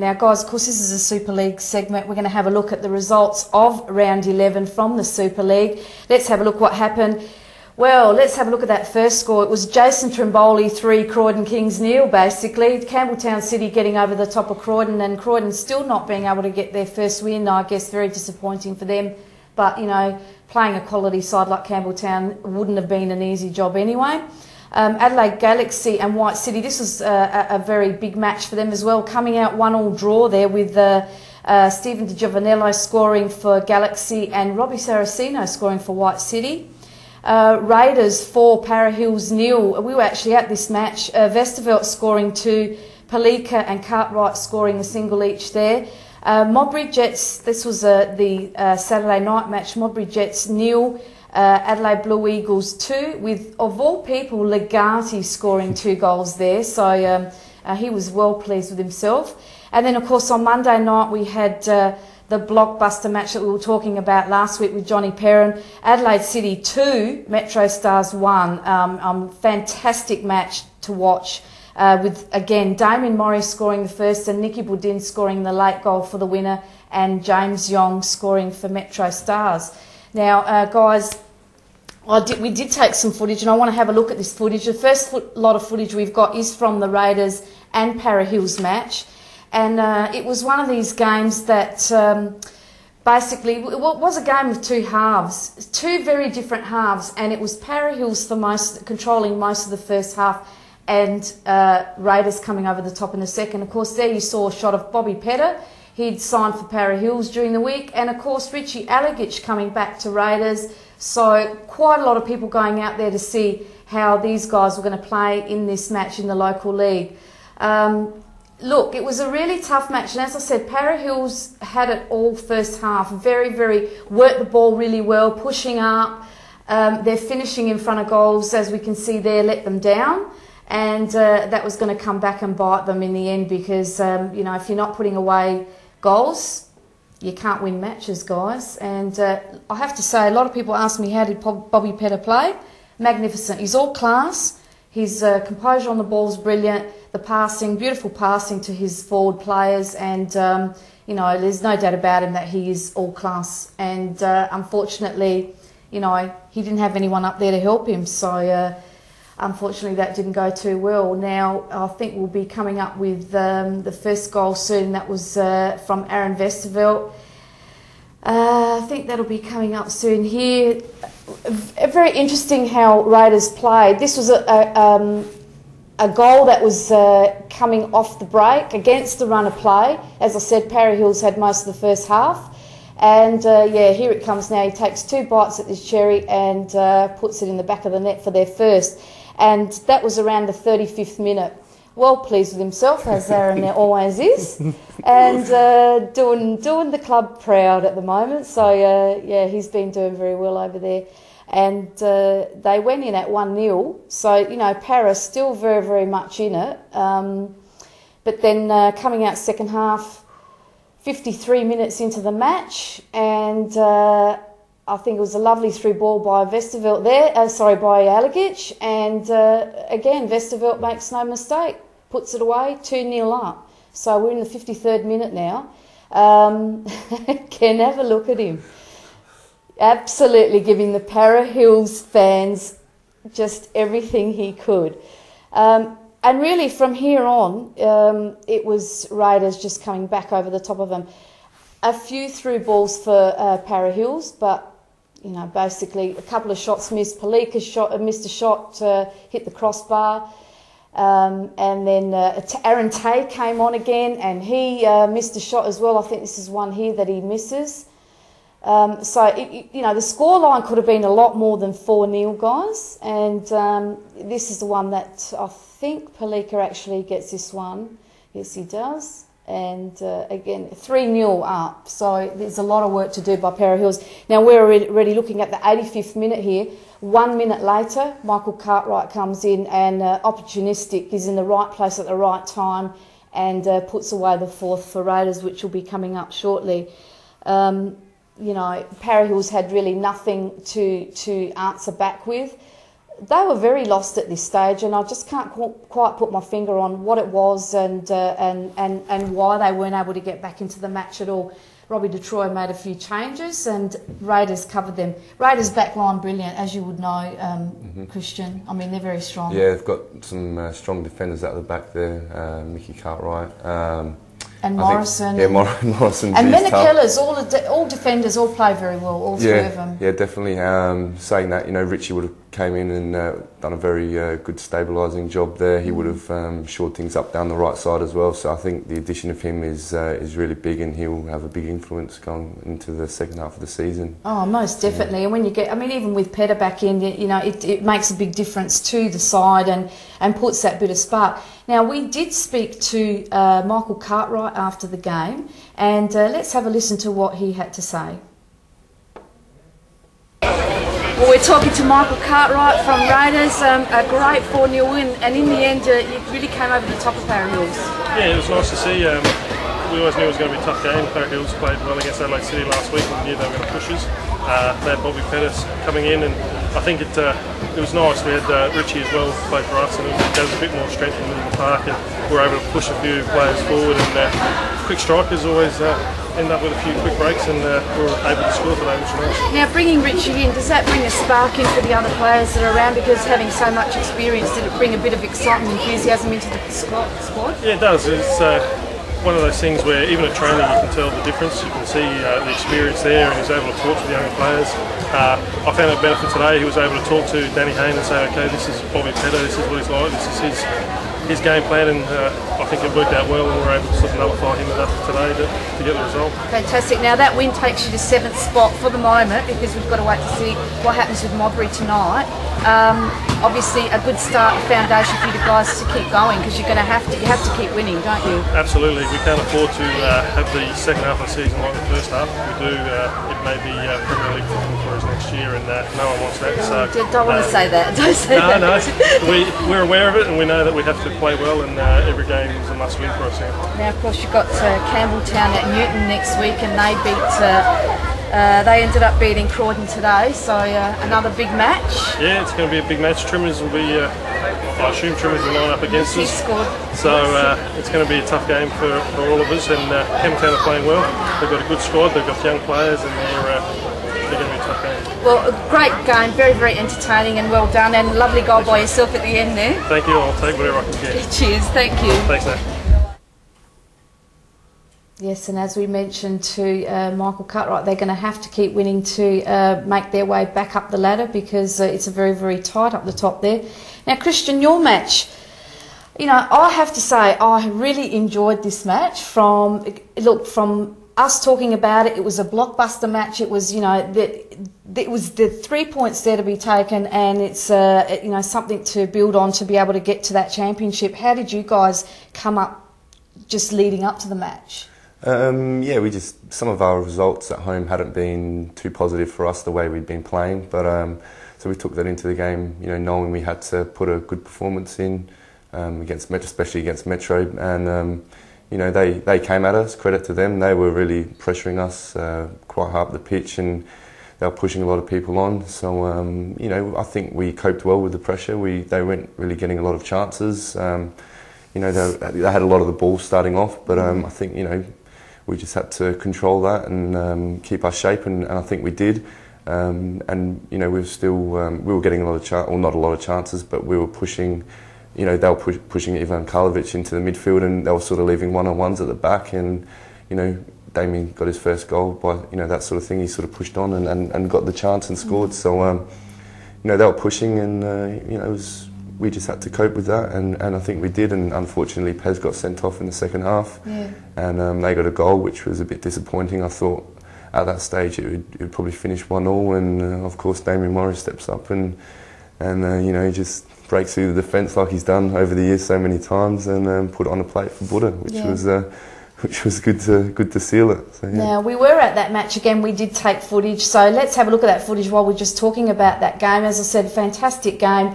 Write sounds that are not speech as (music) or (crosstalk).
Now, guys, of course, this is a Super League segment. We're going to have a look at the results of round 11 from the Super League. Let's have a look what happened. Well, let's have a look at that first score. It was Jason Trimboli 3, Croydon Kings nil, basically. Campbelltown City getting over the top of Croydon, and Croydon still not being able to get their first win. I guess very disappointing for them. But, you know, playing a quality side like Campbelltown wouldn't have been an easy job anyway. Um, Adelaide Galaxy and White City, this was a, a, very big match for them as well, coming out one all draw there with uh, uh, Stephen Di Giovanello scoring for Galaxy and Robbie Saraceno scoring for White City. Uh, Raiders 4, Para Hills nil. We were actually at this match. Uh, Westerveld scoring 2, Palika and Cartwright scoring a single each there. Uh, Modbury Jets, this was uh, the uh, Saturday night match, Modbury Jets nil uh, Adelaide Blue Eagles two, with of all people Legati scoring two goals there. So um, uh, he was well pleased with himself. And then of course on Monday night we had uh, the blockbuster match that we were talking about last week with Johnny Perrin. Adelaide City two, Metro Stars one. Um, um, fantastic match to watch. Uh, with again Damien Morris scoring the first and Nicky Boudin scoring the late goal for the winner and James Young scoring for Metro Stars. Now, uh, guys, did, we did take some footage, and I want to have a look at this footage. The first lot of footage we've got is from the Raiders and Para Hills match, and uh, it was one of these games that um, basically it was a game of two halves, two very different halves, and it was Para Hills for most controlling most of the first half. And uh, Raiders coming over the top in the second. Of course, there you saw a shot of Bobby Petter He'd signed for Para Hills during the week, and of course, Richie Alagich coming back to Raiders. So, quite a lot of people going out there to see how these guys were going to play in this match in the local league. Um, look, it was a really tough match, and as I said, Para Hills had it all first half. Very, very worked the ball really well, pushing up. Um, they're finishing in front of goals, as we can see there, let them down. And uh, that was going to come back and bite them in the end because, um, you know, if you're not putting away goals, you can't win matches, guys. And uh, I have to say, a lot of people ask me, how did Bobby Petter play? Magnificent. He's all class. His uh, composure on the ball is brilliant. The passing, beautiful passing to his forward players. And, um, you know, there's no doubt about him that he is all class. And uh, unfortunately, you know, he didn't have anyone up there to help him. So, uh, Unfortunately, that didn't go too well. Now, I think we'll be coming up with um, the first goal soon. That was uh, from Aaron Westerveld. Uh, I think that'll be coming up soon here. Very interesting how Raiders played. This was a, a, um, a goal that was uh, coming off the break against the run of play. As I said, Para Hills had most of the first half. And uh, yeah, here it comes now. He takes two bites at this cherry and uh, puts it in the back of the net for their first and that was around the 35th minute. Well pleased with himself, as Aaron (laughs) always is, and uh, doing doing the club proud at the moment. So uh, yeah, he's been doing very well over there, and uh, they went in at one 0 So you know, Para's still very very much in it, um, but then uh, coming out second half, 53 minutes into the match, and uh, I think it was a lovely through ball by Westerveld there, uh, sorry, by Alagich. And uh, again, Westerveld makes no mistake, puts it away, 2 0 up. So we're in the 53rd minute now. Um, (laughs) can have a look at him. Absolutely giving the Para Hills fans just everything he could. Um, and really, from here on, um, it was Raiders just coming back over the top of them. A few through balls for uh, Para Hills, but you know, basically a couple of shots missed. Palika shot, uh, missed a shot, uh, hit the crossbar. Um, and then uh, Aaron Tay came on again and he uh, missed a shot as well. I think this is one here that he misses. Um, so, it, you know, the scoreline could have been a lot more than 4 0, guys. And um, this is the one that I think Palika actually gets this one. Yes, he does and uh, again 3 0 up. So there's a lot of work to do by Para Hills. Now we're already looking at the 85th minute here. One minute later, Michael Cartwright comes in and uh, opportunistic is in the right place at the right time and uh, puts away the fourth for Raiders, which will be coming up shortly. Um, you know, Para Hills had really nothing to, to answer back with. They were very lost at this stage, and I just can't quite put my finger on what it was and, uh, and, and, and why they weren't able to get back into the match at all. Robbie Detroit made a few changes, and Raiders covered them. Raiders backline brilliant, as you would know, um, mm-hmm. Kristian. I mean, they're very strong. Yeah, they've got some uh, strong defenders out the back there. Uh, Mickey Cartwright. Um, and Morrison. Think, yeah, Mor- (laughs) Morrison. And Menekella's, all de- all defenders, all play very well, all yeah, three of them. Yeah, definitely. Um, saying that, you know, Richie would have came in and uh, done a very uh, good stabilising job there. He mm. would have um, shored things up down the right side as well. So I think the addition of him is uh, is really big, and he'll have a big influence going into the second half of the season. Oh, most definitely. Yeah. And when you get, I mean, even with Petter back in, you know, it, it makes a big difference to the side and and puts that bit of spark. Now we did speak to uh, Michael Cartwright after the game, and uh, let's have a listen to what he had to say. Well, we're talking to Michael Cartwright from Raiders. Um, a great 4 0 win, and in the end, uh, you really came over the top of Para Hills. Yeah, it was nice to see. Um, we always knew it was going to be a tough game. Clare Hills played well against Adelaide City last week, and we knew they were going to push us. Uh, they had Bobby Pettis coming in, and I think it uh, it was nice. We had uh, Richie as well play for us, and it gave us a bit more strength in the middle of the park, and we were able to push a few players forward. And uh, quick strikers always uh, end up with a few quick breaks and uh, we were able to score today, which was nice. Now, bringing Richie in, does that bring a spark in for the other players that are around? Because having so much experience, did it bring a bit of excitement, and enthusiasm into the squad? Yeah, it does. It's uh, one of those things where even a trainer, you can tell the difference. You can see uh, the experience there, and he's able to talk to the younger players. Uh, I found a benefit today. He was able to talk to Danny Hayne and say, "Okay, this is Bobby Petter. This is what he's like. This is his his game plan, and uh, I think it worked out well, and we were able to sort of nullify him enough today to, to get the result. Fantastic. Now that win takes you to seventh spot for the moment, because we've got to wait to see what happens with Modbury tonight. Um, obviously, a good start foundation for you guys to keep going, because you're going to have to you have to keep winning, don't you? Absolutely. We can't afford to uh, have the second half of the season like the first half. We do. Uh, it may be uh, Premier League football for us next year, and uh, no one wants that. So don't want to say that. (laughs) Don't say no, that. No, no. we we're aware of it, and we know that we have to play well, and uh, every game is a must win for us now. Now, of course, you've got uh, Campbelltown at Newton next week, and they beat. Uh, they ended up beating Croydon today, so uh, another big match. Yeah, it's going to be a big match. Trimmers will be, uh, I assume Trimmers will line up against us. Scored. So uh, it's going to be a tough game for, for all of us. And uh, Campbelltown are playing well. They've got a good squad. They've got young players, and they're, uh, they're going to be a tough game. Well, a great game, very, very entertaining and well done, and lovely goal by yourself at the end there. Thank you. I'll take whatever I can get. (laughs) Cheers. Thank you. Thanks, Nat. Yes, and as we mentioned to uh, Michael Cartwright, they're going to have to keep winning to uh, make their way back up the ladder because uh, it's a very, very tight up the top there. Now, Kristian, your match. You know, I have to say, I really enjoyed this match. From look, from us talking about it, it was a blockbuster match. It was, you know, the, it was the three points there to be taken, and it's, uh, you know, something to build on to be able to get to that championship. How did you guys come up just leading up to the match? Um, yeah, we just some of our results at home hadn't been too positive for us the way we'd been playing, but um, so we took that into the game, you know, knowing we had to put a good performance in um, against Metro, especially against Metro, and um, you know they, they came at us. Credit to them, they were really pressuring us uh, quite hard up the pitch, and they were pushing a lot of people on. So um, you know, I think we coped well with the pressure. We they weren't really getting a lot of chances. Um, you know, they, they, had a lot of the ball starting off, but I think you know we just had to control that and um, keep our shape, and, and, I think we did. Um, and you know, we were still um, we were getting a lot of chances, well, not a lot of chances, but we were pushing. You know, they were push, pushing Ivan Karlovic into the midfield, and they were sort of leaving one-on-ones at the back. And you know, Damien got his first goal by you know that sort of thing. He sort of pushed on and, and, and got the chance and scored. So um, you know, they were pushing, and uh, you know, it was we just had to cope with that, and, and I think we did. And unfortunately, Pez got sent off in the second half, yeah. and um, they got a goal, which was a bit disappointing. I thought at that stage it would, it would probably finish one all, and uh, of course Damien Morris steps up and and uh, you know he just breaks through the defence like he's done over the years so many times, and um, put it on a plate for Buddha, which yeah. was. Uh, which was good to good to seal it. So, yeah. Now we were at that match again. We did take footage, so let's have a look at that footage while we're just talking about that game. As I said, fantastic game.